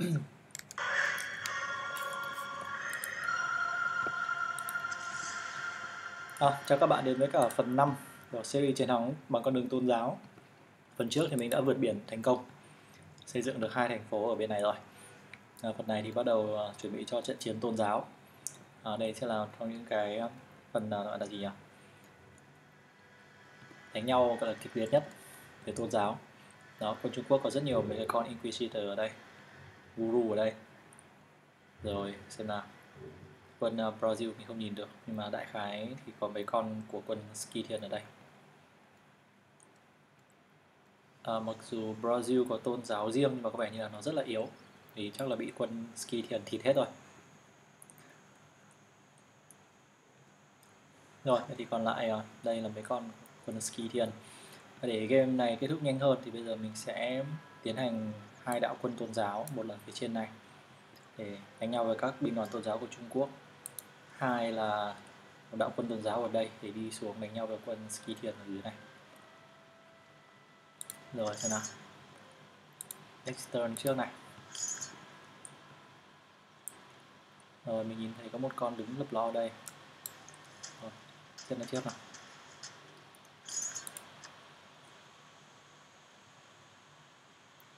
À, chào các bạn đến với cả phần 5 của series chiến thắng bằng con đường tôn giáo. Phần trước thì mình đã vượt biển thành công, xây dựng được hai thành phố ở bên này rồi. À, phần này thì bắt đầu uh, chuẩn bị cho trận chiến tôn giáo. À, đây sẽ là trong những cái phần uh, gọi là gì nhỉ? Đánh nhau gọi là kịch liệt nhất về tôn giáo. Đó, quân Trung Quốc có rất nhiều mấy cái con Inquisitor ở đây, Guru ở đây. Rồi xem nào. Quân uh, Brazil mình không nhìn được nhưng mà đại khái thì có mấy con của quân Scythian ở đây. À, mặc dù Brazil có tôn giáo riêng nhưng mà có vẻ như là nó rất là yếu thì chắc là bị quân Scythian thịt hết rồi. Rồi thì còn lại uh, đây là mấy con quân Scythian để game này kết thúc nhanh hơn thì bây giờ mình sẽ tiến hành hai đạo quân tôn giáo, một là phía trên này, để đánh nhau với các binh đoàn tôn giáo của Trung Quốc. Hai là một đạo quân tôn giáo ở đây để đi xuống đánh nhau với quân Scythian ở dưới này. Rồi, xem nào. Extern trước này. Rồi, mình nhìn thấy có một con đứng lấp lo ở đây. Rồi xem nó trước nào.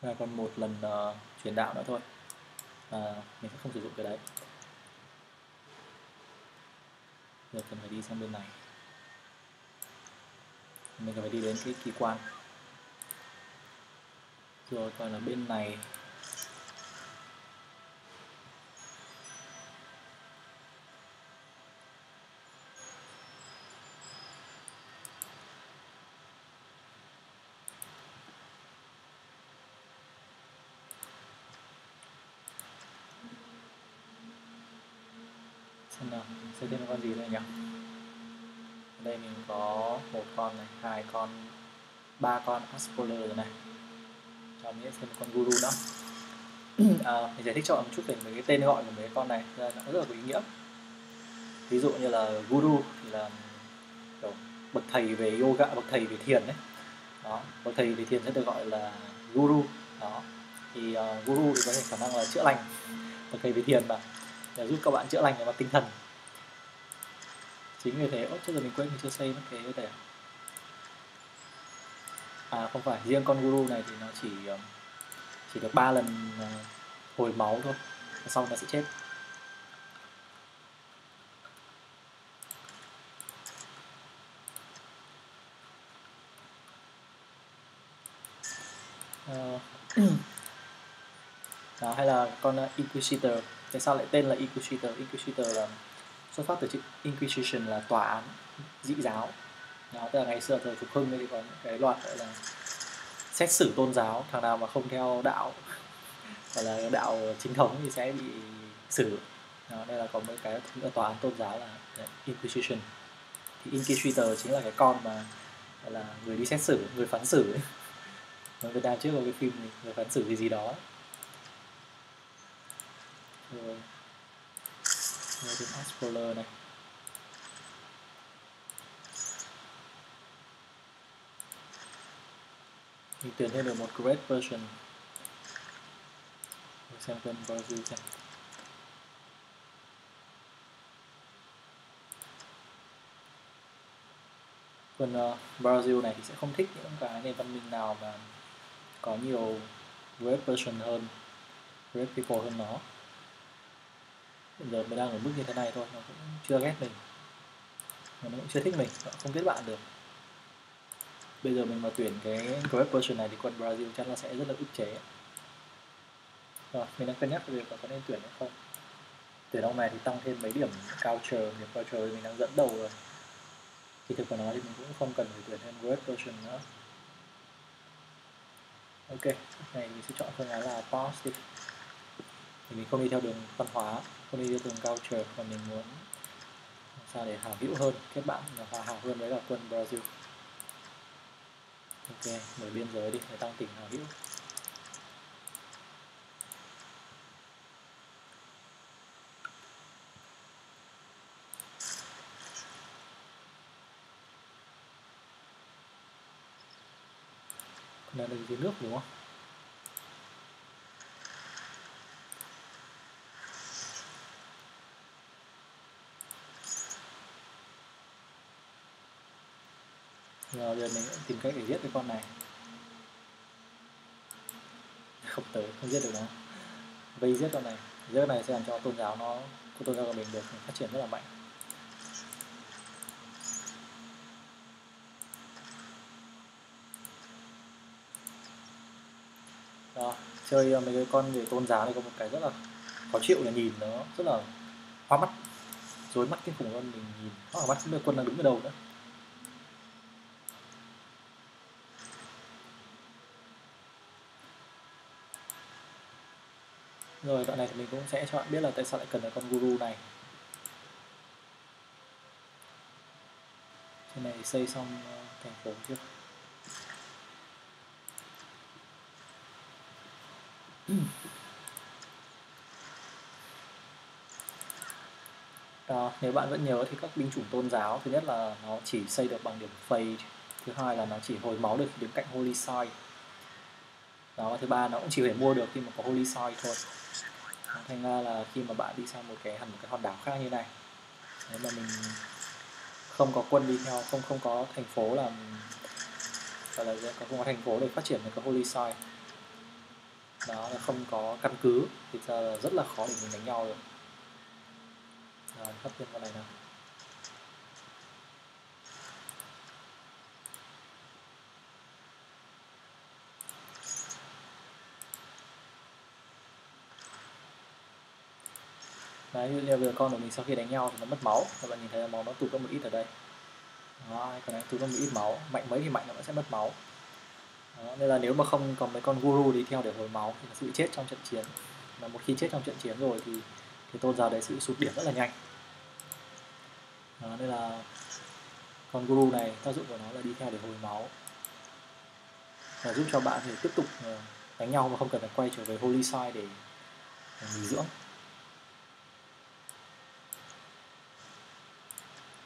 Là còn một lần ờ, uh, chuyển đạo nữa thôi. À, mình sẽ không sử dụng cái đấy. Giờ cần phải đi sang bên này. Mình cần phải đi đến cái kỳ quan. Rồi còn là bên này xem nào sẽ thêm con gì đây nhỉ? Ở đây mình có một con này hai con ba con Aspoler rồi này. Cho mình xem một con Guru nó. à, mình giải thích cho một chút về mấy cái tên gọi của mấy con này. Nó rất là có ý nghĩa. Ví dụ như là Guru thì là kiểu bậc thầy về yoga bậc thầy về thiền đấy. Đó bậc thầy về thiền sẽ được gọi là Guru. Đó thì uh, Guru thì có thể khả năng là chữa lành. Bậc thầy về thiền mà để giúp các bạn chữa lành về mặt tinh thần. Chính vì thế ốp trước giờ mình quên mình chưa xây mất cái có thể à không phải, riêng con guru này thì nó chỉ ờ, chỉ được 3 lần ờ, hồi máu thôi sau nó sẽ chết. Ờ, đó, hay là con Inquisitor tại sao lại tên là Inquisitor? Inquisitor là xuất phát từ chữ Inquisition là tòa án dị giáo. Đó tức là ngày xưa thời phục hưng thì có cái loạt gọi là xét xử tôn giáo thằng nào mà không theo đạo gọi là đạo chính thống thì sẽ bị xử. Đó, đây là có mấy cái tòa án tôn giáo là Inquisition. Thì Inquisitor chính là cái con mà gọi là người đi xét xử người phán xử ấy. Ở Việt Nam trước có cái phim người phán xử gì gì đó rồi rồi đến Explorer này. Mình tuyển thêm được một great version. Để xem quân Brazil xem. Phần uh, ờ, Brazil này thì sẽ không thích những cái nền văn minh nào mà có nhiều great version hơn great people hơn nó giờ mình đang ở mức như thế này thôi, nó cũng chưa ghét mình. Mà nó cũng chưa thích mình, nó không kết bạn được. Bây giờ mình mà tuyển cái web version này thì quân Brazil chắc là sẽ rất là ức chế. Rồi mình đang cân nhắc việc có nên tuyển hay không. Tuyển ông này thì tăng thêm mấy điểm culture điểm culture, mình đang dẫn đầu rồi. Thì thực của nói thì mình cũng không cần phải tuyển thêm web version nữa. Ok này mình sẽ chọn phương án là positive. thì mình không đi theo đường văn hóa không đi theo cao culture và mình muốn làm sao để hào hữu hơn kết bạn. Và hòa hảo hơn với cả quân Brazil. Ok mở biên giới đi để tăng tỉnh hào hữu. Là này dưới nước đúng không? Giờ giờ mình tìm cách để giết cái con này. Không tới, không giết được nó. Vây giết con này. Giết con này sẽ làm cho tôn giáo nó của tôn giáo của mình được phát triển rất là mạnh. Đó, chơi ờ, mấy cái con về tôn giáo này có một cái rất là khó chịu là nhìn nó rất là hoa mắt, rối mắt kinh khủng luôn, mình nhìn. Hoa mắt quân đang đứng ở đâu nữa. Rồi đoạn này thì mình cũng sẽ cho bạn biết là tại sao lại cần cái con guru này. Cái này xây xong ờ, thành phố chưa Đó, nếu bạn vẫn nhớ thì các binh chủng tôn giáo thứ nhất là nó chỉ xây được bằng điểm phây thứ hai là nó chỉ hồi máu được đứng cạnh holy site, đó thứ ba nó cũng chỉ phải mua được khi mà có holy site thôi thành ra là khi mà bạn đi sang một cái hẳn một cái hòn đảo khác như này, nếu mà mình không có quân đi theo, không không có thành phố làm, gọi là không có thành phố để phát triển được cái holy site, đó là không có căn cứ, thì là rất là khó để mình đánh nhau được. Rồi, hấp thêm con này nào. Đấy như vừa con của mình sau khi đánh nhau thì nó mất máu. Các bạn nhìn thấy là máu nó tụt có một ít ở đây. Đó, còn này tụt có một ít máu. Mạnh mấy thì mạnh nó vẫn sẽ mất máu. Đó, nên là nếu mà không còn mấy con guru đi theo để hồi máu thì nó sẽ bị chết trong trận chiến. Mà một khi chết trong trận chiến rồi thì thì tôn giáo đấy sẽ sụt điểm rất là nhanh. Đó, nên là con guru này tác dụng của nó là đi theo để hồi máu. Và giúp cho bạn thì tiếp tục ờ, đánh nhau mà không cần phải quay trở về holy side để, để nghỉ dưỡng.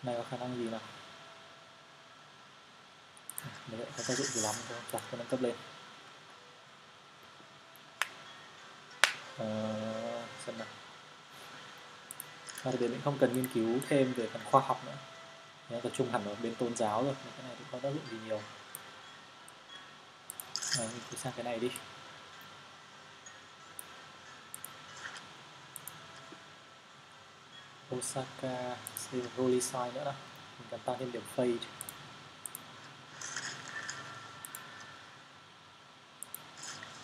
Này có khả năng gì nào? Đấy, có tác dụng gì lắm không chặt cho nâng cấp lên. À, xem nào. Và thì mình không cần nghiên cứu thêm về phần khoa học nữa. Nó tập trung hẳn ở bên tôn giáo rồi cái này thì có tác dụng gì nhiều. Ờ, à, mình cứ sang cái này đi. Osaka Holy Sign nữa đó. Mình cần tăng thêm điểm fade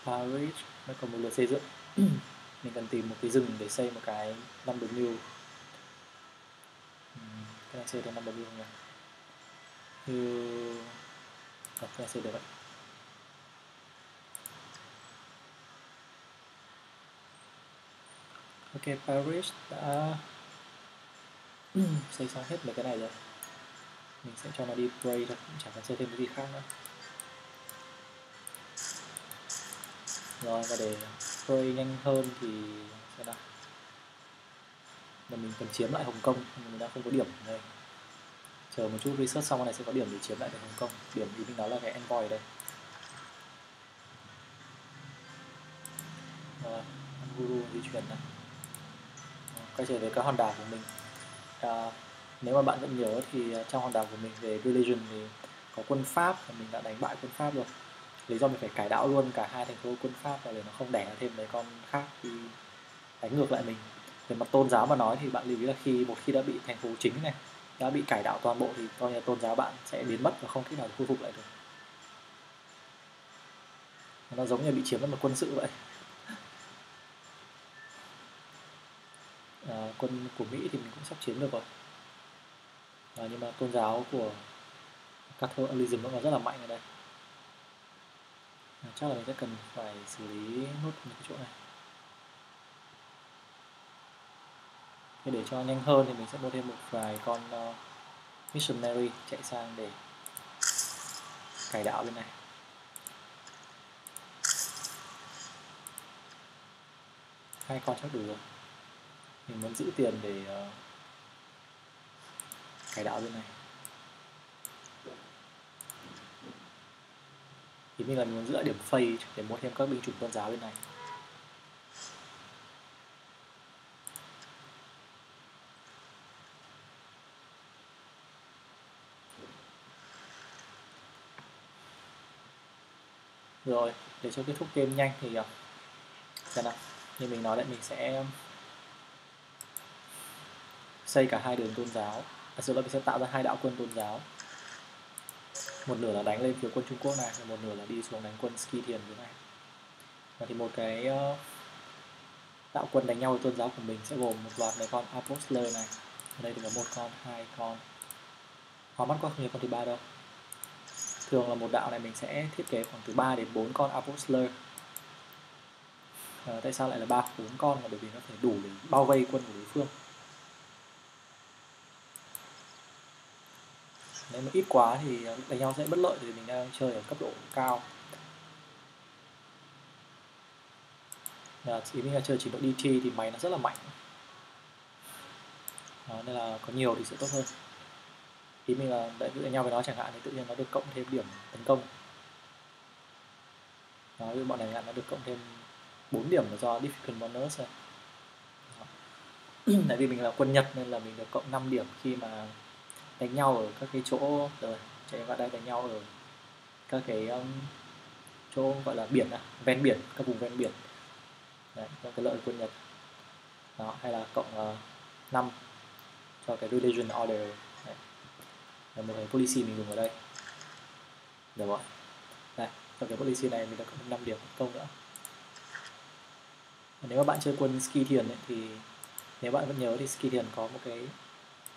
Paris, nó còn một lượt xây dựng. Mình cần tìm một cái rừng để xây một cái năm đường mill ừ, cái này xây được 5W không nhỉ? Như à, cái này xây được vậy ok, Paris đã xây xong hết mấy cái này rồi. Mình sẽ cho nó đi play thôi chẳng cần xây thêm cái gì khác nữa. Rồi, và để play nhanh hơn thì sẽ đặt mà mình cần chiếm lại Hồng Kông mình đang không có điểm ở đây. Chờ một chút research xong cái này sẽ có điểm để chiếm lại được Hồng Kông. Điểm thì mình nói là cái envoy ở đây. Rồi guru di chuyển này quay trở về cái hòn đảo của mình à, nếu mà bạn vẫn nhớ thì à, trong hòn đảo của mình về religion thì có quân pháp và mình đã đánh bại quân pháp rồi. Lý do mình phải cải đạo luôn cả hai thành phố quân pháp là để nó không đẻ thêm mấy con khác đi đánh ngược lại mình. Về mặt tôn giáo mà nói thì bạn lưu ý là khi một khi đã bị thành phố chính này đã bị cải đạo toàn bộ thì coi như tôn giáo bạn sẽ biến mất và không thể nào khôi phục lại được. Nó giống như bị chiếm mất một quân sự vậy. Quân của Mỹ thì mình cũng sắp chiếm được rồi. À, nhưng mà tôn giáo của Catholicism vẫn rất là mạnh ở đây. À, chắc là mình sẽ cần phải xử lý nốt những cái chỗ này. Thế để cho nhanh hơn thì mình sẽ mua thêm một vài con uh, missionary chạy sang để cải đạo bên này. Hai con chắc đủ rồi mình muốn giữ tiền để uh, cải đạo bên này. Thì mình là mình muốn giữ lại điểm phây để mua thêm các binh chủng tôn giáo bên này. Rồi để cho kết thúc game nhanh thì ờ, xem nào. Như mình nói đấy mình sẽ xây cả hai đường tôn giáo. À, sự là mình sẽ tạo ra hai đạo quân tôn giáo. Một nửa là đánh lên phía quân Trung Quốc này và một nửa là đi xuống đánh quân Ski Thiền như này. Và thì một cái uh, đạo quân đánh nhau với tôn giáo của mình sẽ gồm một loạt mấy con Apostler này. Ở đây thì có một con hai con. Hóa mắt có không nhiều con thứ ba đâu. Thường là một đạo này mình sẽ thiết kế khoảng từ 3 đến 4 con Apostler. À, tại sao lại là ba bốn con? Là bởi vì nó phải đủ để bao vây quân của đối phương. Nếu mà ít quá thì ờ, đánh nhau sẽ bất lợi thì mình đang chơi ở cấp độ cao. Là ý mình là chơi chỉ độ DT thì máy nó rất là mạnh. Đó, nên là có nhiều thì sẽ tốt hơn. Ý mình là để đánh nhau với nó chẳng hạn thì tự nhiên nó được cộng thêm điểm tấn công. Đó, ví bọn này nó được cộng thêm 4 điểm là do difficult bonus rồi tại vì mình là quân Nhật nên là mình được cộng 5 điểm khi mà đánh nhau ở các cái chỗ rồi trẻ em đây đánh nhau ở các cái um, chỗ gọi là biển à, ven biển các vùng ven biển. Đấy cho cái lợi quân Nhật. Đó hay là cộng ờ, uh, 5 cho cái religion order. Đấy. là một cái policy mình dùng ở đây. Được rồi đây cho cái policy này mình đã cộng 5 điểm công nữa. Nếu mà bạn chơi quân Scythian ấy, thì nếu bạn vẫn nhớ thì ski thiền có một cái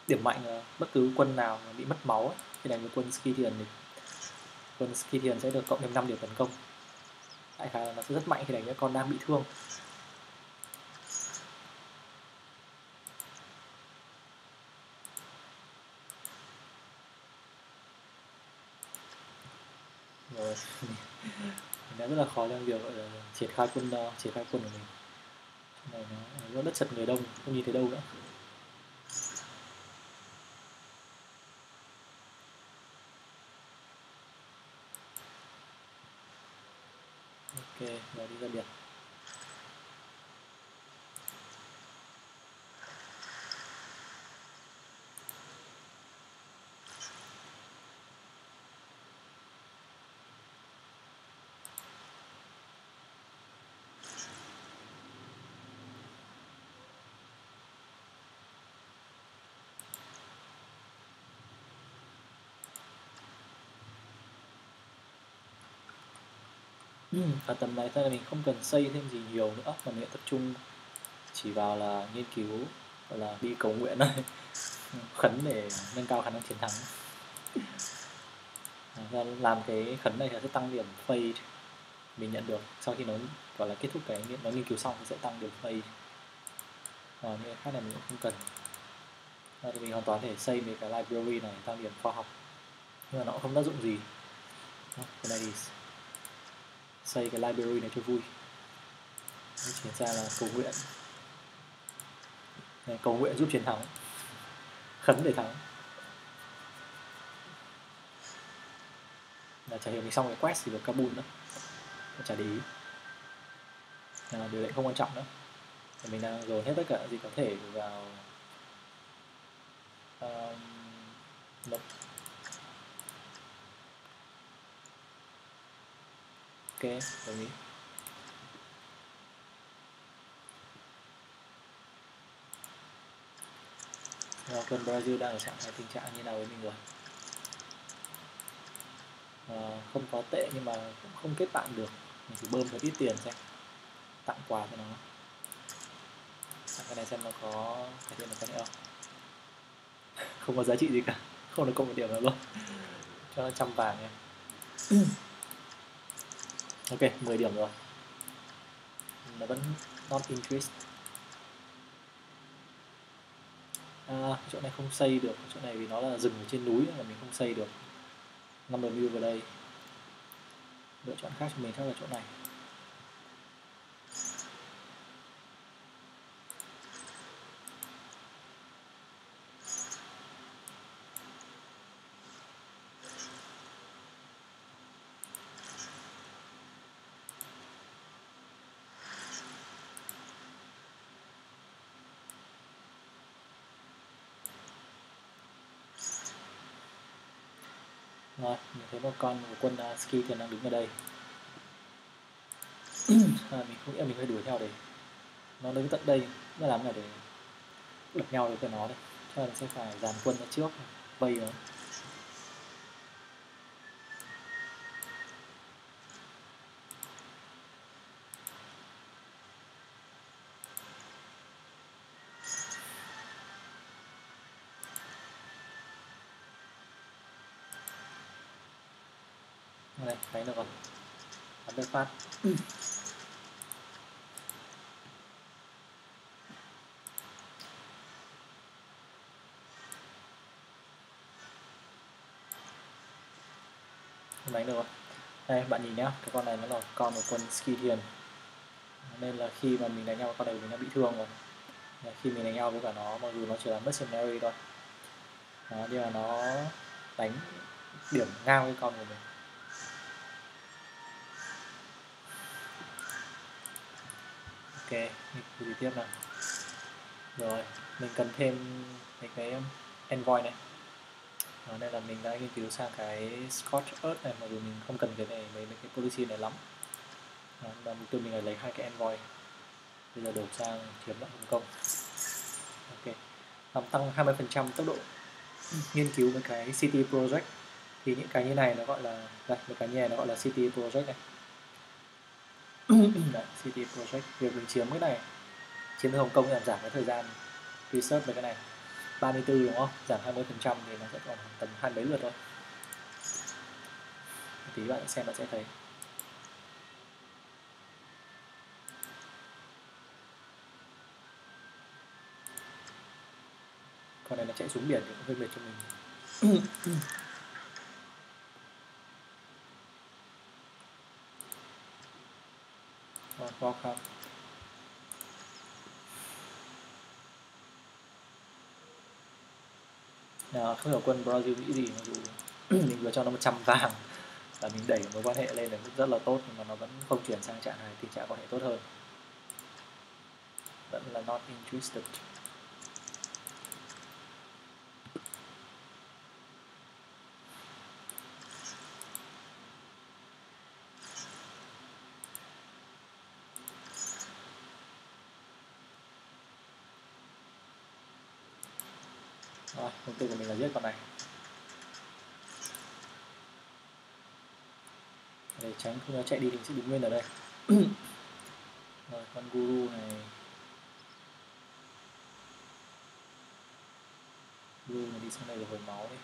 điểm mạnh là bất cứ quân nào bị mất máu ấy, đánh với quân Scythian thì quân Scythian sẽ được cộng thêm 5 điểm tấn công. Đại khái là nó sẽ rất mạnh khi đánh với con đang bị thương. Rồi. Mình đã rất là khó trong việc gọi là triển khai quân uh, triển khai quân của mình. Này nó rất chật người đông không nhìn thấy đâu nữa. Ok rồi đi ra biển. Ừ, ở tầm này thôi là mình không cần xây thêm gì nhiều nữa, mà mình tập trung chỉ vào là nghiên cứu, gọi là đi cầu nguyện thôi. Khấn để nâng cao khả năng chiến thắng. Và làm cái khấn này sẽ tăng điểm phase mình nhận được. Sau khi nó, gọi là kết thúc cái nó nghiên cứu xong thì sẽ tăng điểm phase và những cái khác này mình cũng không cần. Và thì mình hoàn toàn thể xây mấy cái library này, tăng điểm khoa học. Nhưng mà nó cũng không tác dụng gì. Cái này thì xây cái library này cho vui. Chuyển ra là cầu nguyện. Này, cầu nguyện giúp chiến thắng. Khấn để thắng. Là chả hiểu mình xong cái quest thì được Kabul nữa. Chả để ý. Là điều lệnh không quan trọng nữa. Thì mình đang dồn hết tất cả gì có thể vào um, ok đồng ý. Rồi, quân Brazil đang ở trạng thái tình trạng như nào với mình rồi? À, không có tệ nhưng mà cũng không kết bạn được. Mình chỉ bơm một ít tiền xem. Tặng quà cho nó. Tặng cái này xem nó có cải thiện được cái này không? Không có giá trị gì cả. Không được cộng một điểm nào luôn. Cho nó trăm vàng nha. ok 10 điểm rồi. Nó vẫn not increased à, chỗ này không xây được. Chỗ này vì nó là rừng ở trên núi là mình không xây được. Number view vào đây. Lựa chọn khác cho mình chắc là chỗ này. rồi mình thấy một con của quân uh, ski thì đang đứng ở đây. À, mình nghĩ mình phải đuổi theo để nó đứng tận đây nó làm là để đập nhau với cái nó đấy cho nên sẽ phải dàn quân nó trước vây nó đánh được rồi bắn được phát. Không đánh được rồi đây bạn nhìn nhá cái con này nó là con của con Skythian nên là khi mà mình đánh nhau con này mình đã bị thương rồi. Là khi mình đánh nhau với cả nó mặc dù nó chỉ là mercenary thôi. Đó, nhưng mà nó đánh điểm ngang với con của mình ok mình đi tiếp nào. Rồi mình cần thêm cái cái envoy này. Đó, nên là mình đã nghiên cứu sang cái Scotch Earth này mặc dù mình không cần cái này mấy, mấy cái policy này lắm. Đó, mà mục tiêu mình là lấy hai cái envoy. Bây giờ đổ sang chiếm lại Hồng Kông ok. Làm tăng 20% tốc độ nghiên cứu với cái city project. Thì những cái như này nó gọi là đây một cái như này nó gọi là city project này. Đấy, city project việc mình chiếm cái này. Chiếm được Hồng Kông làm giảm cái thời gian research về cái này. 34 đúng không? Giảm 20 phần trăm thì nó sẽ còn tầm hai mấy lượt thôi. Tí bạn xem bạn sẽ thấy. Con này nó chạy xuống biển thì cũng hơi mệt cho mình. Rồi, khó khăn à, không hiểu quân Brazil nghĩ gì mặc dù mình vừa cho nó 100 vàng và mình đẩy mối quan hệ lên được rất là tốt nhưng mà nó vẫn không chuyển sang trạng thái tình trạng quan hệ tốt hơn. Vẫn là not interested. Rồi, của mình là giết con này. Để tránh khi nó chạy đi thì sẽ đứng nguyên ở đây. Rồi con guru này. Guru này đi sang đây để hồi máu đi.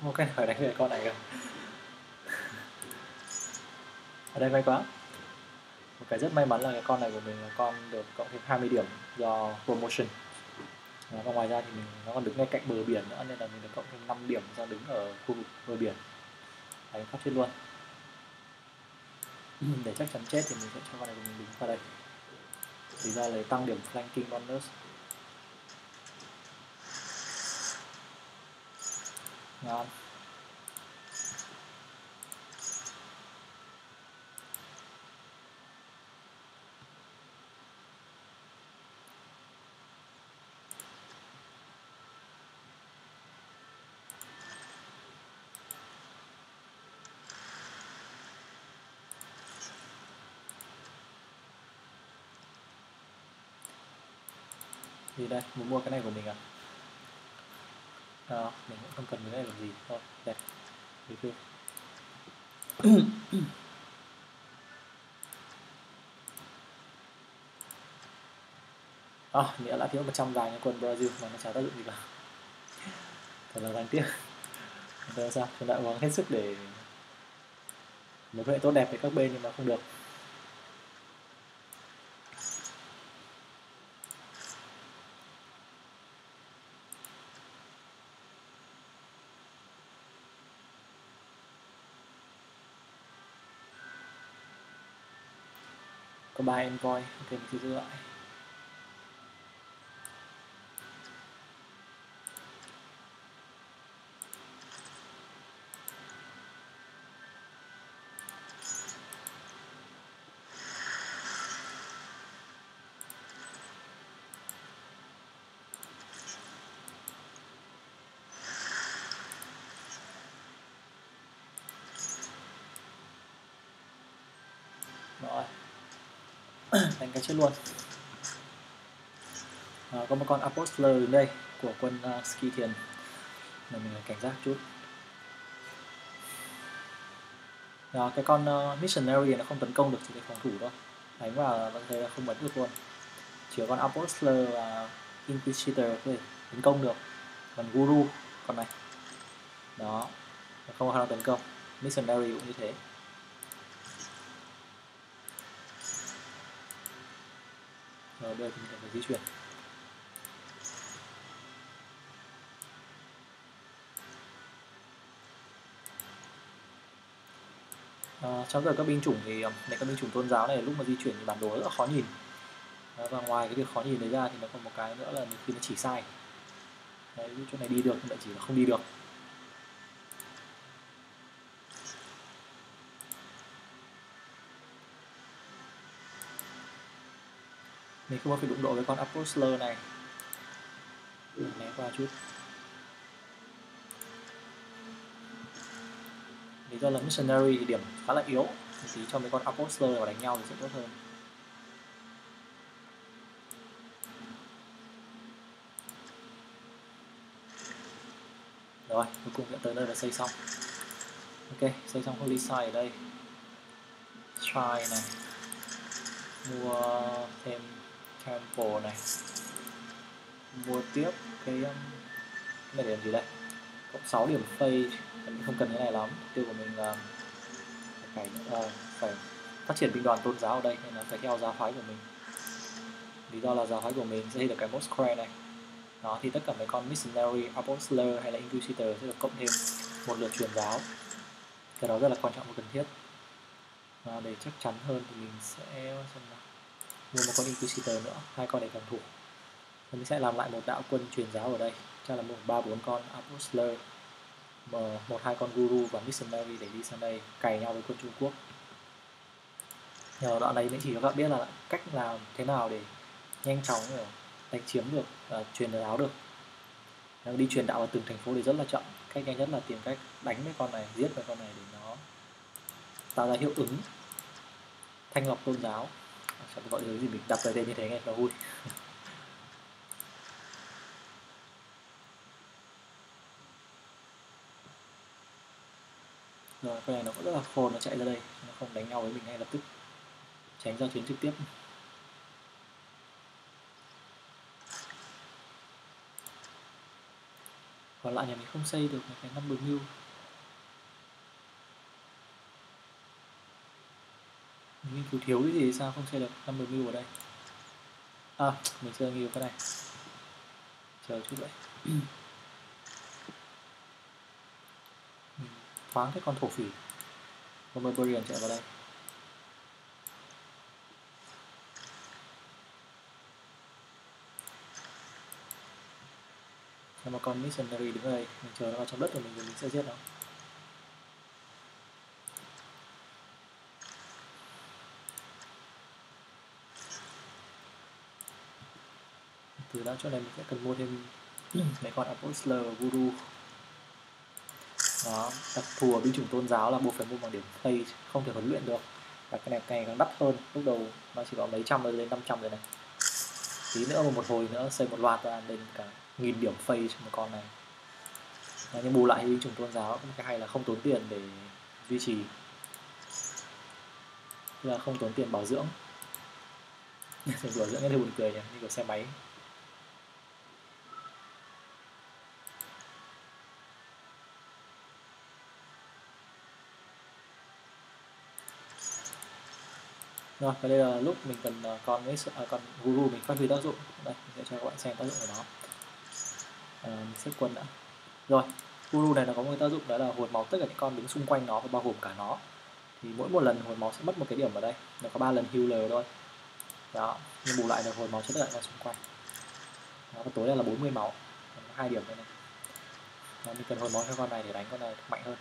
Không một cái hỏi đánh về con này kìa ở đây may quá. Một cái rất may mắn là cái con này của mình là con được cộng thêm 20 điểm do promotion. Và ngoài ra thì mình nó còn đứng ngay cạnh bờ biển nữa, nên là mình được cộng thêm 5 điểm do đứng ở khu vực bờ biển. Đánh phát chết luôn. Để chắc chắn chết thì mình sẽ cho con này của mình đứng vào đây. Thì ra lấy tăng điểm flanking bonus. Ngon. Gì đây? Muốn mua cái này của mình à? Đó mình cũng không cần cái này làm gì. Thôi đẹp. Review à, ờ, nghĩa là thiếu một trăm vài những quân Brazil mà nó chả tác dụng gì cả. Thật là đáng tiếc. Thế sao chúng đã cố gắng hết sức để mối quan hệ tốt đẹp với các bên nhưng mà không được. Ba envoy ok mình sẽ lại rồi đánh cái chết luôn. À, có một con Apostler đến đây của quân ờ, uh, Ski Thiền mà mình cảnh giác chút. À, cái con uh, Missionary nó không tấn công được chỉ cái phòng thủ thôi đánh vào vẫn thấy là không bắn được luôn. Chỉ có con Apostler và Inquisitor có thể tấn công được. Còn Guru con này. Đó. Không có khả năng tấn công. Missionary cũng như thế. Rồi đây thì mình phải di chuyển. À, trong giờ các binh chủng thì ờ, này các binh chủng tôn giáo này lúc mà di chuyển thì bản đồ rất là khó nhìn. À, và ngoài cái việc khó nhìn đấy ra thì nó còn một cái nữa là khi nó chỉ sai. Đấy, chỗ này đi được nhưng lại chỉ là không đi được. Mình không có phải đụng độ với con Apostler này. Né qua chút. Lý do là missionary thì điểm khá là yếu. Thì cho mấy con Apostler vào đánh nhau thì sẽ tốt hơn. Rồi, cuối cùng hiện tới nơi là xây xong. Ok, xây xong holy site ở đây. Try này. Mua thêm temple này. Mua tiếp cái um, này điểm gì đây? Cộng 6 điểm phây mình không cần cái này lắm. Tiêu của mình là phải à, phải phát triển binh đoàn tôn giáo ở đây nên là phải theo giáo phái của mình. Lý do là giáo phái của mình sẽ được cái Moscre này. Đó thì tất cả mấy con missionary apostler hay là inquisitor sẽ được cộng thêm một lượt truyền giáo. Cái đó rất là quan trọng và cần thiết. Và để chắc chắn hơn thì mình sẽ xem nào mua một con inquisitor nữa hai con để phòng thủ. Mình sẽ làm lại một đạo quân truyền giáo ở đây chắc là một ba bốn con apostler một hai con guru và missionary để đi sang đây cày nhau với quân Trung Quốc. Nhờ đoạn này mình chỉ cho các bạn biết là cách làm thế nào để nhanh chóng để đánh chiếm được uh, truyền giáo được. Nếu đi truyền đạo vào từng thành phố thì rất là chậm cách nhanh nhất là tìm cách đánh mấy con này giết mấy con này để nó tạo ra hiệu ứng thanh lọc tôn giáo sao gọi thứ gì? Mình đặt lời tên như thế nghe nó vui. Rồi con này nó cũng rất là khôn nó chạy ra đây. Nó không đánh nhau với mình ngay lập tức. Tránh giao chiến trực tiếp. Còn lại nhà mình không xây được cái năm bờ mưu nghiên cứu thiếu cái gì sao? Không xây được. Năm mil ở đây. À mình sẽ nghiên cứu cái này. Chờ chút vậy thoáng cái con thổ phỉ. Con barbarian chạy vào đây. Còn một con missionary đứng ở đây, mình chờ nó vào trong đất rồi mình rồi mình sẽ giết nó từ đó chỗ này mình sẽ cần mua thêm mấy con apostler và guru. Đó đặc thù ở binh chủng tôn giáo là buộc phải mua bằng điểm play không thể huấn luyện được. Và cái này càng càng đắt hơn lúc đầu nó chỉ có mấy trăm rồi lên 500 rồi này. Tí nữa một, một hồi nữa xây một loạt ra lên cả nghìn điểm phây cho một con này. Đấy, nhưng bù lại binh chủng tôn giáo cái hay là không tốn tiền để duy trì. Là không tốn tiền bảo dưỡng. Bảo dưỡng cái buồn cười nhỉ như kiểu xe máy. Rồi và đây là lúc mình cần ờ, con với à, con guru mình phát huy tác dụng. Đây mình sẽ cho các bạn xem tác dụng của nó. À, mình xếp quân đã. Rồi guru này nó có một cái tác dụng đó là hồi máu tất cả những con đứng xung quanh nó và bao gồm cả nó. Thì mỗi một lần hồi máu sẽ mất một cái điểm ở đây. Nó có ba lần healer thôi. Đó nhưng bù lại được hồi máu cho tất cả xung quanh. Nó có tối là 40 máu. Hai điểm đây này. Đó, mình cần hồi máu cho con này để đánh con này mạnh hơn.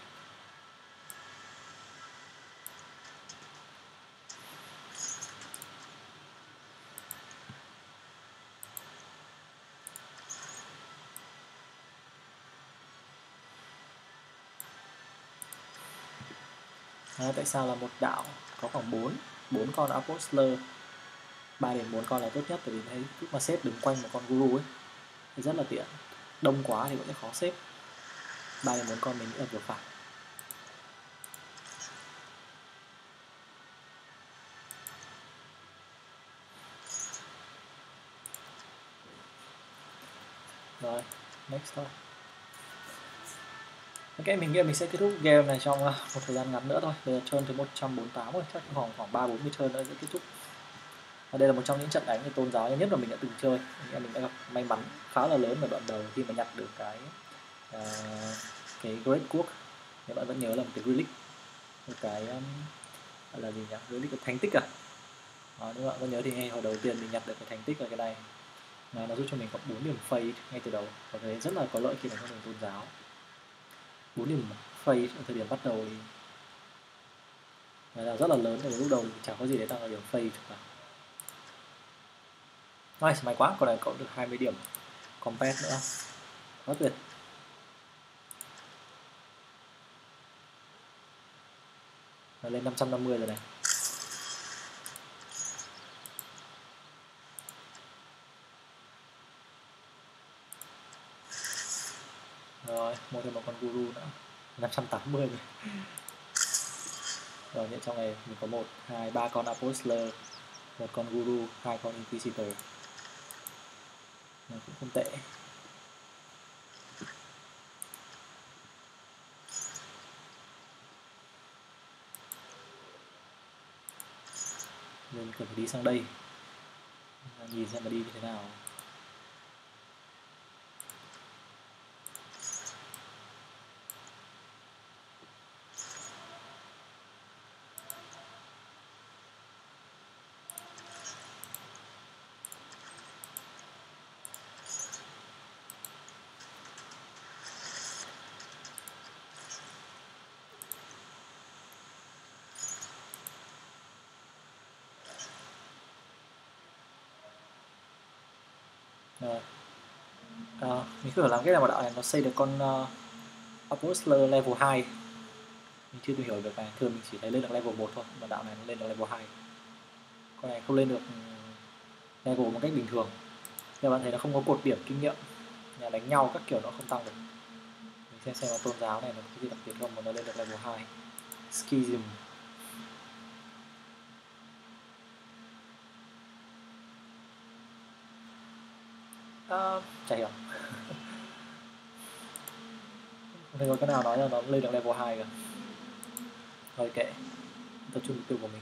À, tại sao là một đạo có khoảng 4 bốn con apostler? Ba đến bốn con là tốt nhất tại vì thấy lúc mà xếp đứng quanh một con guru ấy thì rất là tiện. Đông quá thì cũng sẽ khó xếp. Ba đến bốn con mình nghĩ là vừa phải. Rồi next thôi. Ok, mình nghĩ là mình sẽ kết thúc game này trong à, một thời gian ngắn nữa thôi. Bây giờ turn thứ 148 rồi, chắc khoảng khoảng 3 40 turn nữa sẽ kết thúc. Và đây là một trong những trận đánh tôn giáo nhất mà mình đã từng chơi. Mình, nghĩ mình đã gặp may mắn khá là lớn ở đoạn đầu khi mà nhặt được cái uh, cái Great Quốc. Nếu bạn vẫn nhớ là một cái relic, một cái um, là gì nhỉ? Relic cái thánh tích à? Đó, nếu bạn vẫn nhớ thì ngay hồi đầu tiên mình nhặt được cái thành tích là cái này nó, nó giúp cho mình có 4 điểm fade ngay từ đầu và thấy rất là có lợi khi mà mình tôn giáo 4 điểm fade ở thời điểm bắt đầu thì là rất là lớn từ lúc đầu thì chẳng có gì để tăng ở điểm fade cả. Nice, may quá còn này cậu được 20 điểm. Compet nữa. Quá tuyệt. Nó lên 550 rồi này rồi mua thêm một con guru nữa. 580 này. rồi. Hiện trong này mình có một, hai, ba con apostler, một con guru, hai con inquisitor. Nó cũng không tệ. Mình cần phải đi sang đây. Nhìn xem mà đi như thế nào. Rồi. À, mình cứ làm cái này mà đạo này nó xây được con ờ, uh, Apostler level 2 mình chưa tìm hiểu được này thường mình chỉ thấy lên được level 1 thôi mà đạo này nó lên được level 2 con này không lên được ừ, level một cách bình thường. Các bạn thấy nó không có cột điểm kinh nghiệm nhà đánh nhau các kiểu nó không tăng được. Mình xem xem là tôn giáo này nó có gì đặc biệt không mà nó lên được level 2 schism. Uh, chả hiểu không có cái nào nói là nó lên được level 2 kìa thôi kệ tập trung mục tiêu của mình.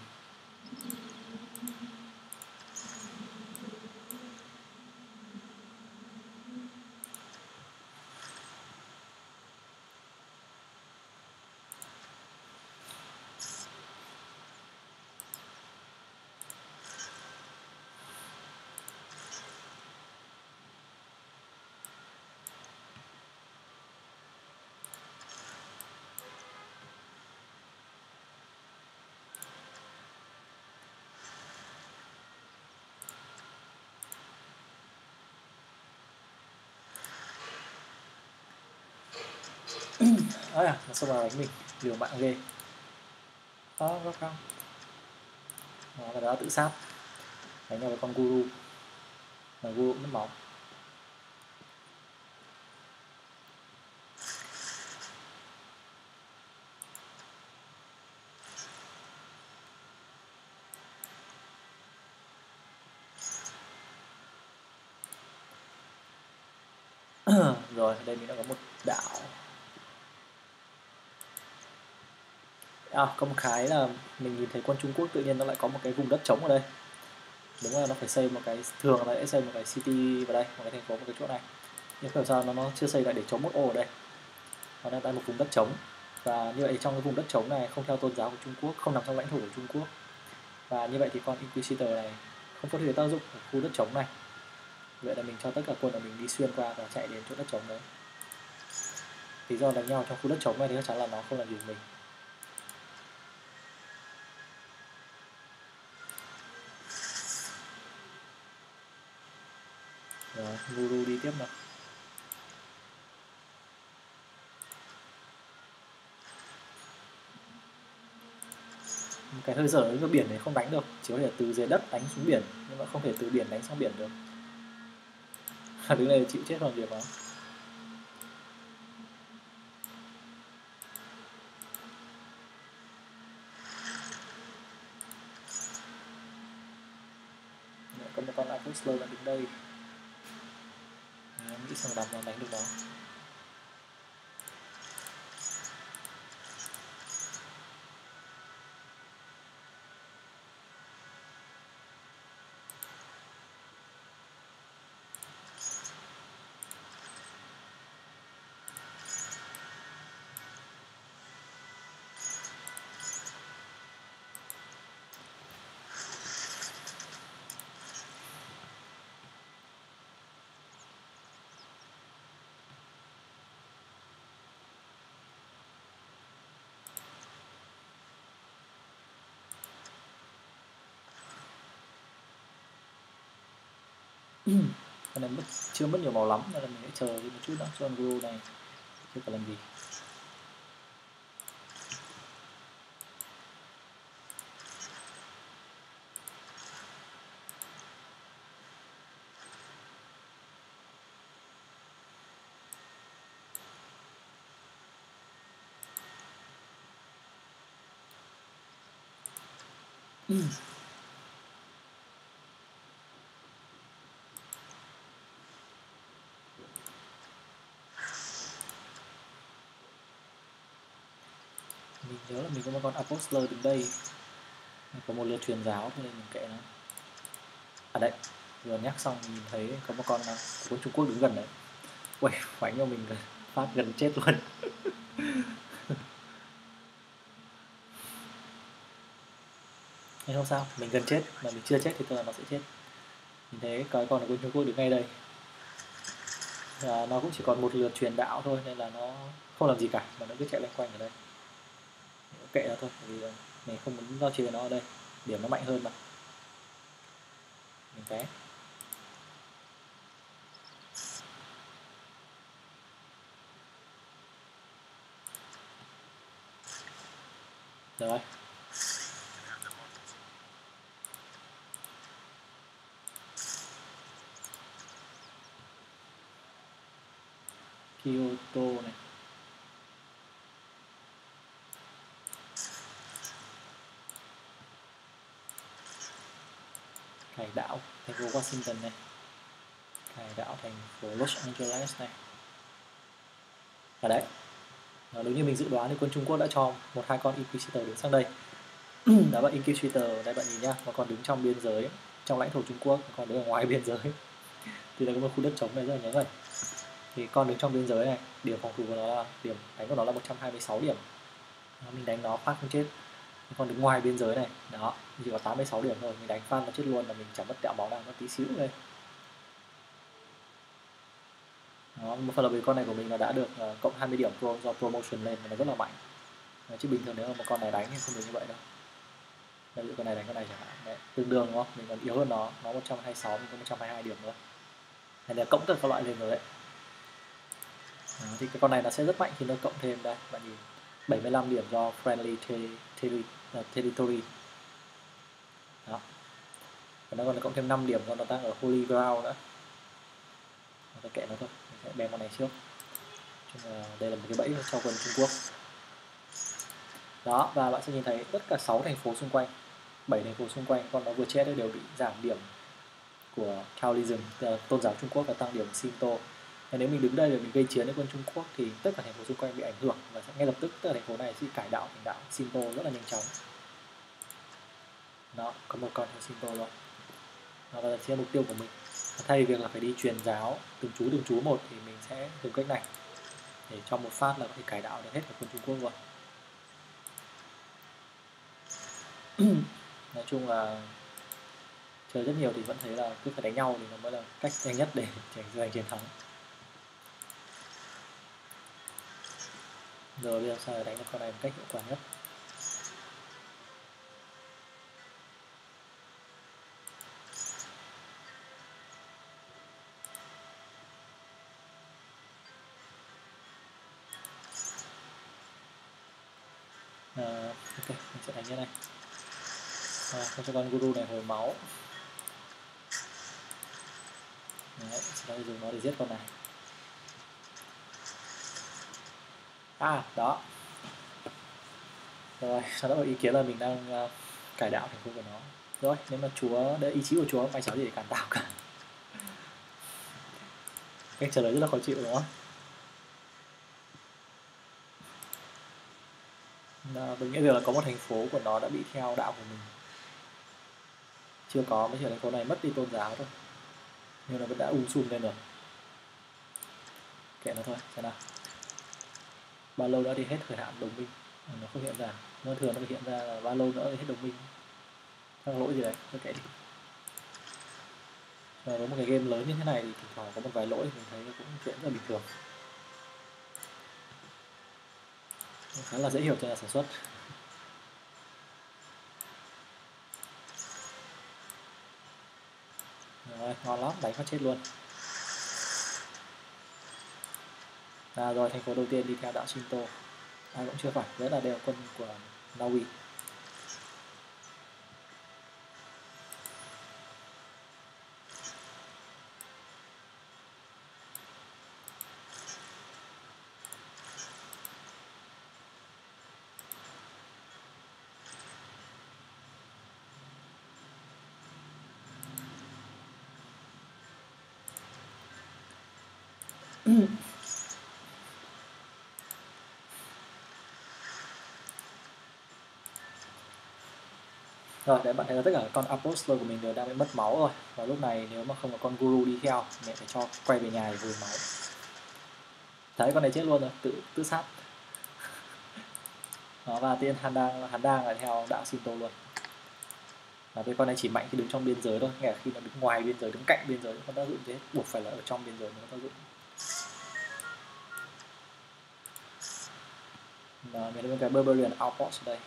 Ấy à nó xông vào đánh mình liều mạng ghê. Đó góc không đó và đó tự sát. Đánh nhau với con guru. Mà guru cũng mất máu rồi đây mình đã có một đảo à, có một cái là mình nhìn thấy quân Trung Quốc tự nhiên nó lại có một cái vùng đất trống ở đây. Đúng là nó phải xây một cái thường là sẽ xây một cái city vào đây một cái thành phố một cái chỗ này. Nhưng không sao nó nó chưa xây lại để chống một ô ở đây. Nó đang tại một vùng đất trống. Và như vậy trong cái vùng đất trống này không theo tôn giáo của Trung Quốc không nằm trong lãnh thổ của Trung Quốc. Và như vậy thì con Inquisitor này không có thể tác dụng ở khu đất trống này. Vậy là mình cho tất cả quân của mình đi xuyên qua và chạy đến chỗ đất trống đấy. Lý do đánh nhau trong khu đất trống này thì chắc chắn là nó không làm gì mình. Rồi, guru đi tiếp nào. Cái hơi dở ở biển này không đánh được, chỉ có thể từ dưới đất đánh xuống biển, nhưng mà không thể từ biển đánh sang biển được. Đứng này chịu chết hoàn gì mà có một con Apple Slow đang đứng đây thằng nghĩ nó đánh được nó. cái này mất chưa mất nhiều màu lắm, nên là mình sẽ chờ đi một chút nữa cho con Guru này chưa phải làm gì mình nhớ là mình có một con Apostler từ đây. Có một lượt truyền giáo cho nên mình kệ nó. À đấy. Vừa nhắc xong nhìn thấy có một con à, có con Trung Quốc đứng gần đấy. Quay khoảnh cho mình phát gần chết luôn. Nhưng không sao mình gần chết mà mình chưa chết thì tôi là nó sẽ chết. Nhìn thấy cái con của Trung Quốc đứng ngay đây. À, nó cũng chỉ còn một lượt truyền đạo thôi nên là nó không làm gì cả mà nó cứ chạy loanh quanh ở đây kệ nó thôi vì mình không muốn giao trì nó ở đây. Điểm nó mạnh hơn mà. Mình té. Rồi. Kyoto này. Hải đảo thành phố Washington này. Hải đảo thành phố Los Angeles này. Và đấy à, nếu như mình dự đoán thì quân Trung Quốc đã cho một hai con Inquisitor đứng sang đây. Đó bạn Inquisitor đây bạn nhìn nhá nó còn đứng trong biên giới trong lãnh thổ Trung Quốc còn đứng ở ngoài biên giới. Thì là có một khu đất trống này rất là nhớ này. Thì con đứng trong biên giới này điểm phòng thủ của nó là điểm đánh của nó là 126 điểm. Mình đánh nó phát không chết còn đứng ngoài biên giới này đó chỉ có 86 điểm thôi mình đánh fan nó chết luôn là mình chẳng mất tẹo máu nào nó tí xíu đây đó, một phần là vì con này của mình là đã được uh, cộng 20 điểm pro do promotion lên nó rất là mạnh. Đấy, chứ bình thường nếu mà con này đánh thì không được như vậy đâu. Đây con này đánh con này chẳng hạn Đấy, tương đương đúng không? Mình còn yếu hơn nó nó 126 mình có 122 điểm nữa này là cộng tất các loại lên rồi đấy. Đó, thì cái con này nó sẽ rất mạnh khi nó cộng thêm đây bạn nhìn 75 điểm do friendly territory là territory. Đó. Và nó còn cộng thêm 5 điểm do nó đang ở holy ground nữa. Nó kệ nó thôi. Mình sẽ đem con này trước. Chung là đây là một cái bẫy cho quân Trung Quốc. Đó, và bạn sẽ nhìn thấy tất cả 6 thành phố xung quanh 7 thành phố xung quanh, con nó vừa chết đều bị giảm điểm của Taoism ờ, tôn giáo Trung Quốc và tăng điểm Shinto và nếu mình đứng đây và mình gây chiến với quân Trung Quốc thì tất cả thành phố xung quanh bị ảnh hưởng và sẽ ngay lập tức tất cả thành phố này sẽ cải đạo thành đạo Shinto rất là nhanh chóng. Đó, có một con theo Shinto rồi đó là sẽ mục tiêu của mình. Và thay vì việc là phải đi truyền giáo từng chú từng chú một thì mình sẽ dùng cách này để trong một phát là có thể cải đạo được hết cả quân Trung Quốc rồi nói chung là chơi rất nhiều thì vẫn thấy là cứ phải đánh nhau thì nó mới là cách nhanh nhất để giành chiến thắng. Rồi bây giờ sao để đánh được con này một cách hiệu quả nhất. À, ok mình sẽ đánh như này. À, không cho con guru này hồi máu. Đấy, sẽ dùng nó để giết con này. À đó. Rồi sau đó có ý kiến là mình đang uh, cải đạo thành phố của nó. Rồi nếu mà chúa để ý chí của chúa không ai cháu gì để cải đạo cả. Cách trả lời rất là khó chịu đúng không? Đúng nghĩa việc là có một thành phố của nó đã bị theo đạo của mình. Chưa có mới chỉ thành phố này mất đi tôn giáo thôi. Nhưng nó vẫn đã um sùm lên rồi. Kệ nó thôi xem nào bao lâu đã đi hết thời hạn đồng minh. Ờ, nó không hiện ra. Nó thường nó hiện ra là bao lâu nữa thì hết đồng minh. Không lỗi gì đấy? Nó kệ đi. Và với một cái game lớn như thế này thì thỉnh thoảng có một vài lỗi mình thấy cũng chuyện rất là bình thường. Khá là dễ hiểu cho nhà sản xuất. Rồi, ngon lắm. Đánh phát chết luôn. À, rồi thành phố đầu tiên đi theo đạo Shinto. À, cũng chưa phải rất là đều quân của Na Uy rồi để bạn thấy là tất cả con apostle của mình đều đang bị mất máu rồi. Và lúc này nếu mà không có con guru đi theo, mẹ phải cho quay về nhà để hồi máu. Thấy con này chết luôn rồi, tự tự sát. Đó, và tiên hắn đang hắn đang là theo đạo Shinto luôn. Và cái con này chỉ mạnh khi đứng trong biên giới thôi nghe khi nó đứng ngoài biên giới, đứng cạnh biên giới, nó tác dụng thế. Buộc phải là ở trong biên giới nó tác dụng. Và mình có cái Berberian Outpost ở đây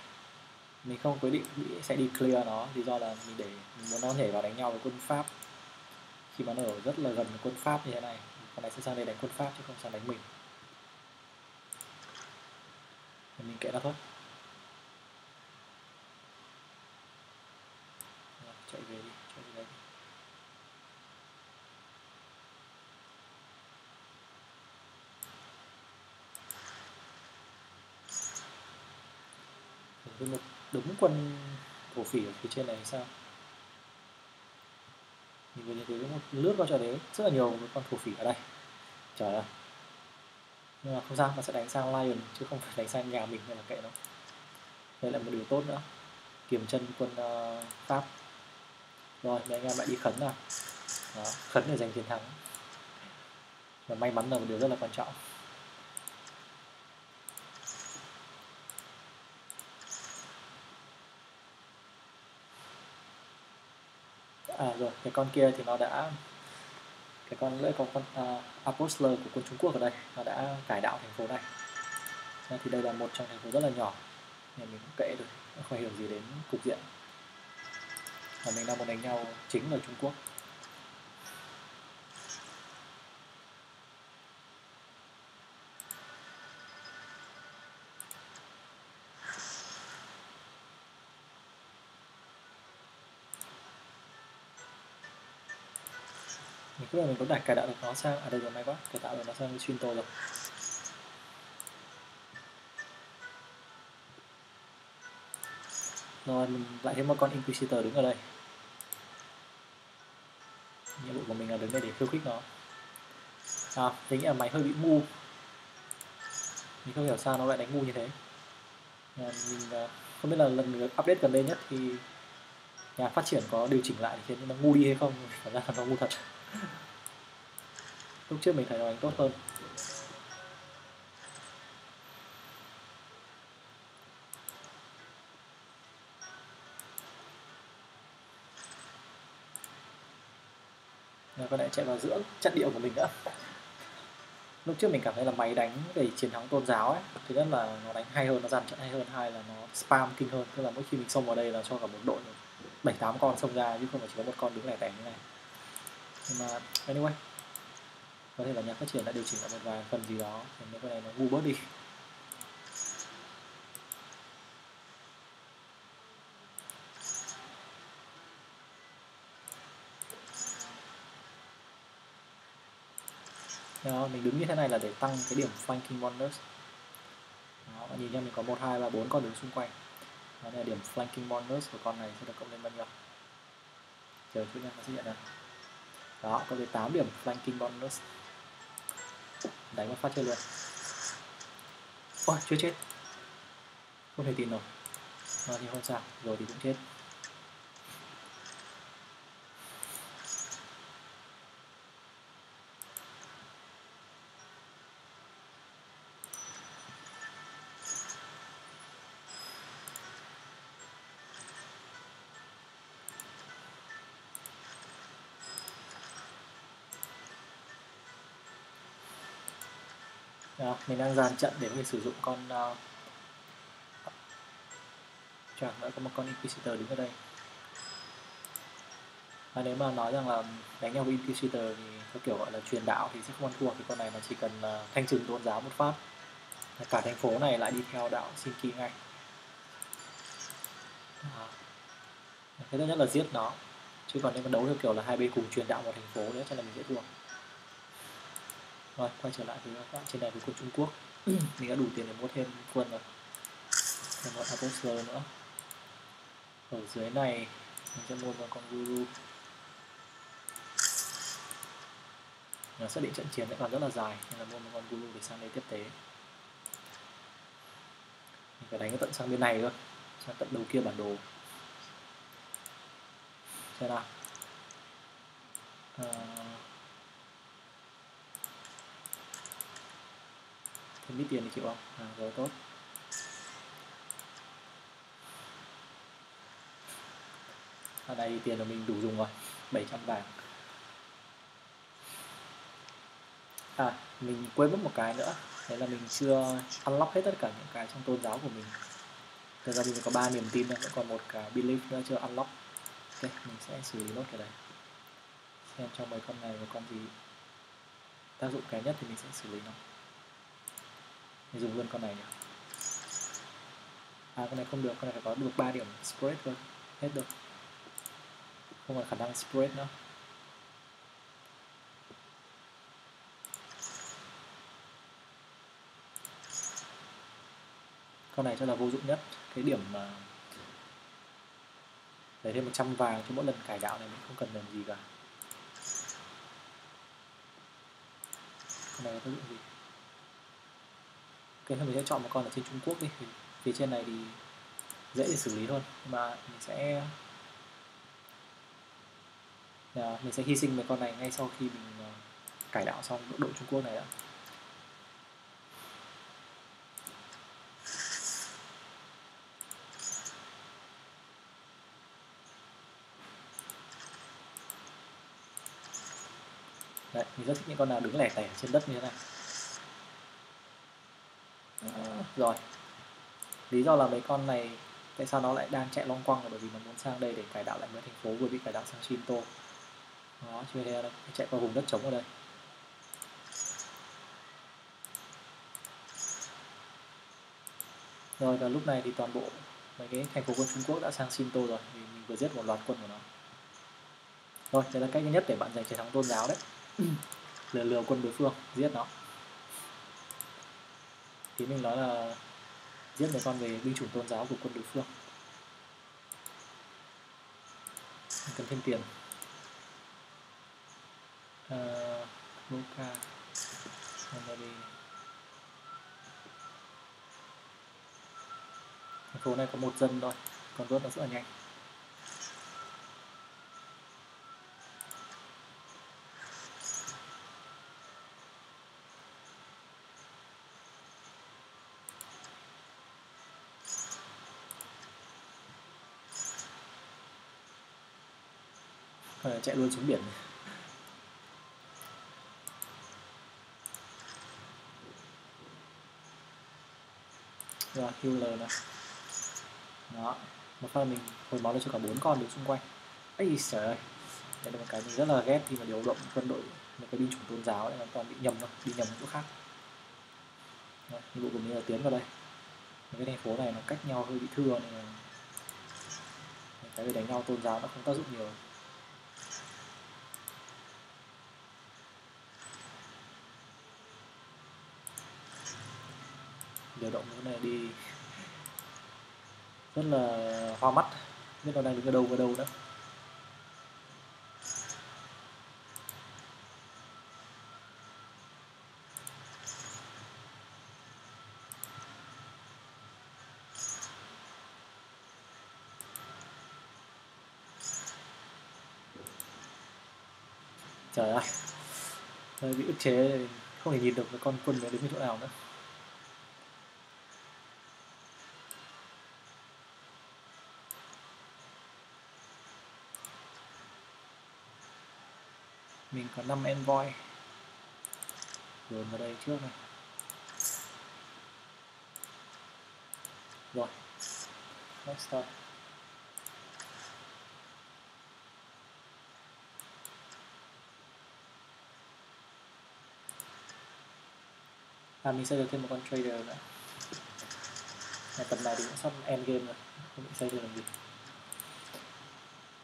mình không quyết định sẽ đi clear nó, lý do là mình để mình muốn nó thể vào đánh nhau với quân pháp. Khi mà nó ở rất là gần quân pháp như thế này con này sẽ sang đây đánh quân pháp chứ không sang đánh mình. Thì mình kệ nó thôi. Chạy về đi, chạy về đây đi. Một đúng quân thổ phỉ ở phía trên này sao? Mình vừa nhìn thấy một lướt qua cho đấy rất là nhiều con thổ phỉ ở đây. Trời ơi. Nhưng mà không sao nó sẽ đánh sang lion chứ không phải đánh sang nhà mình hay là kệ nó. Đây là một điều tốt nữa. Kiềm chân quân uh, pháp. Rồi mấy anh em lại đi khấn nào. Đó, khấn để giành chiến thắng. Và may mắn là một điều rất là quan trọng à rồi cái con kia thì nó đã cái con lưỡi có con uh, apostler của quân Trung Quốc ở đây nó đã cải đạo thành phố này. Nên thì đây là một trong thành phố rất là nhỏ nên mình cũng kệ được không hiểu gì đến cục diện. Và mình đang muốn đánh nhau chính ở Trung Quốc. Tức là mình có đặt cài tạo được nó sang à đây rồi may quá cài tạo được nó sang tô rồi. Rồi mình lại thêm một con Inquisitor đứng ở đây. Nhiệm vụ của mình là đứng đây để khiêu khích nó. À tính là máy hơi bị ngu mình không hiểu sao nó lại đánh ngu như thế. À, mình không biết là lần update gần đây nhất thì nhà phát triển có điều chỉnh lại khiến nó ngu đi hay không. Thật ra là nó ngu thật lúc trước mình thấy nó tốt hơn. Rồi lại chạy vào giữa trận địa của mình nữa. Lúc trước mình cảm thấy là máy đánh về chiến thắng tôn giáo ấy, thứ nhất là nó đánh hay hơn, nó dàn trận hay hơn, hai là nó spam kinh hơn. Tức là mỗi khi mình xông vào đây là cho cả một đội, bảy tám con xông ra chứ không phải chỉ có một con đứng lẻ tẻ như này nhưng mà anyway có thể là nhà phát triển đã điều chỉnh lại một vài phần gì đó để mấy cái này nó ngu bớt đi. Đó, mình đứng như thế này là để tăng cái điểm flanking bonus Đó, bạn nhìn nhau mình có 1, 2, 3, 4 con đứng xung quanh. Đó là điểm flanking bonus của con này sẽ được cộng lên bao nhiêu? Chờ chút nha, nó sẽ hiện nào? Đó, có tới 8 điểm flanking bonus. Đánh một phát chơi luôn. Ôi, chưa chết. Không thể tin rồi nó thì không sao. Rồi thì cũng chết. Mình đang dàn trận để mình sử dụng con uh, chẳng nữa có một con Inquisitor đứng ở đây. Và nếu mà nói rằng là đánh nhau với Inquisitor thì theo kiểu gọi là truyền đạo thì sẽ không ăn thua thì con này nó chỉ cần uh, thanh trừng tôn giáo một phát. Cả thành phố này lại đi theo đạo Shinki ngay. Cái thứ nhất là giết nó chứ còn nếu mà đấu theo kiểu là hai bên cùng truyền đạo một thành phố nữa cho là mình dễ thua rồi quay trở lại với các bạn trên này với quân Trung Quốc. Mình đã đủ tiền để mua thêm quân rồi. Thêm một Apostle nữa. Ở dưới này mình sẽ mua một con Guru. Nó xác định trận chiến sẽ còn rất là dài nên là mua một con Guru để sang đây tiếp tế. Mình phải đánh tận sang bên này cơ sang tận đầu kia bản đồ. Xem nào. À, không biết tiền thì chịu không? À, rồi tốt. Ở đây tiền của mình đủ dùng rồi 700 vàng à mình quên mất một cái nữa. Đấy là mình chưa unlock hết tất cả những cái trong tôn giáo của mình. Thực ra mình có ba niềm tin vẫn còn một cái belief nữa chưa unlock. Ok mình sẽ xử lý nốt cái đấy. Xem trong mấy con này có con gì tác dụng kém nhất thì mình sẽ xử lý nó mình dùng luôn con này nhỉ? À con này không được, con này phải có được 3 điểm spread thôi hết được. Không còn khả năng spread nữa. Con này cho là vô dụng nhất. Cái điểm mà lấy thêm 100 vàng cho mỗi lần cải đạo này mình không cần làm gì cả. Con này có tác dụng gì? Ok mình sẽ chọn một con ở trên Trung Quốc đi. Thì phía trên này thì dễ để xử lý hơn. Nhưng mà mình sẽ à, mình sẽ hy sinh mấy con này ngay sau khi mình à, cải đạo xong đội Trung Quốc này đã Đấy, mình rất thích những con nào đứng lẻ tẻ trên đất như thế này à, rồi. Lý do là mấy con này tại sao nó lại đang chạy long quăng là bởi vì nó muốn sang đây để cải đạo lại mấy thành phố vừa bị cải đạo sang Shinto. Đó chưa thế nó chạy qua vùng đất trống ở đây. Rồi và lúc này thì toàn bộ mấy cái thành phố quân Trung Quốc đã sang Shinto rồi vì mình vừa giết một loạt quân của nó. Rồi đây là cách nhất để bạn giành chiến thắng tôn giáo đấy. Lừa lừa quân đối phương giết nó thì mình nói là giết mấy con về binh chủng tôn giáo của quân đối phương. Mình cần thêm tiền. Uh, Luca Memory thành phố này có một dân thôi còn rốt nó rất là nhanh. Chạy luôn xuống biển. Rồi healer này. Đó một phát mình hồi máu lên cho cả bốn con được xung quanh. Ấy trời ơi. Đây là một cái mình rất là ghét khi mà điều động quân đội một cái binh chủng tôn giáo ấy, là toàn bị nhầm thôi đi nhầm chỗ khác. Nhiệm vụ của mình là tiến vào đây. Cái thành phố này nó cách nhau hơi bị thưa nên là cái về đánh nhau tôn giáo nó không tác dụng nhiều. Điều động cái này đi. Rất là hoa mắt. Biết nó đang đứng ở đâu ở đâu nữa trời ơi. Hơi bị ức chế, không thể nhìn được cái con quân nó đứng ở chỗ nào nữa. Mình có 5 envoy. Rồi vào đây trước này. Rồi. Let's start. À mình xây được thêm một con trader nữa. Này, tầm này thì cũng sắp end game rồi. Không bị xây được làm gì?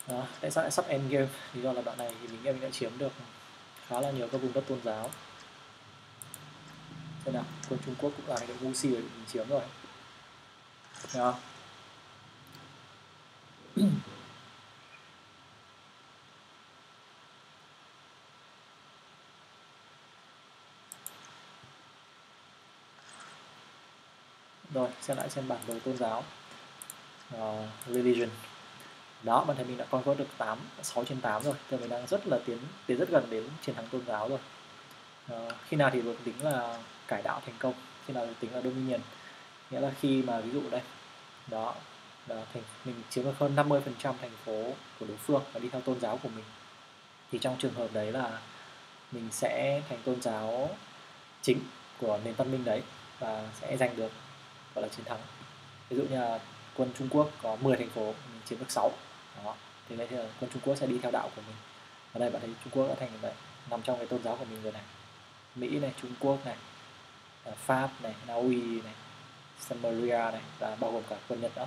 Đó, tại sao lại sắp end game. Lý do là đoạn này thì mình em đã chiếm được khá là nhiều các vùng đất tôn giáo. Thế nào quân Trung Quốc cũng là cái vũ si rồi mình chiếm rồi. Thấy không? rồi xem lại xem bản đồ tôn giáo. Uh, religion đó bản thân mình đã con có được 8 6 trên 8 rồi. Thì mình đang rất là tiến tiến rất gần đến chiến thắng tôn giáo rồi. À, khi nào thì được tính là cải đạo thành công khi nào được tính là dominion nghĩa là khi mà ví dụ đây đó là thành mình chiếm được hơn 50 phần trăm thành phố của đối phương và đi theo tôn giáo của mình. Thì trong trường hợp đấy là mình sẽ thành tôn giáo chính của nền văn minh đấy và sẽ giành được gọi là chiến thắng. Ví dụ như là quân Trung Quốc có 10 thành phố chiếm được 6 đó. Thì đây thì quân Trung Quốc sẽ đi theo đạo của mình. Ở đây bạn thấy Trung Quốc đã thành vậy, nằm trong cái tôn giáo của mình rồi này. Mỹ này, Trung Quốc này à, Pháp này, Na Uy này, Samaria này và bao gồm cả quân Nhật nữa.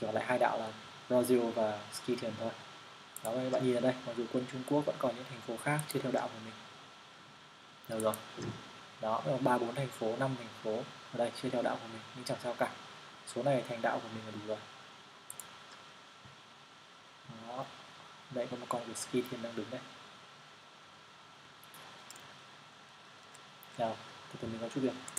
Chỉ còn lại hai đạo là Brazil và Scythian thôi. Đó, các bạn nhìn ở đây, mặc dù quân Trung Quốc vẫn còn những thành phố khác chưa theo đạo của mình. Được rồi. Đó ba bốn thành phố, năm thành phố ở đây chưa theo đạo của mình, nhưng chẳng sao cả. Số này thành đạo của mình là đủ rồi đó đây có một con của thiên đang đứng đây nào từ từ mình có chút việc.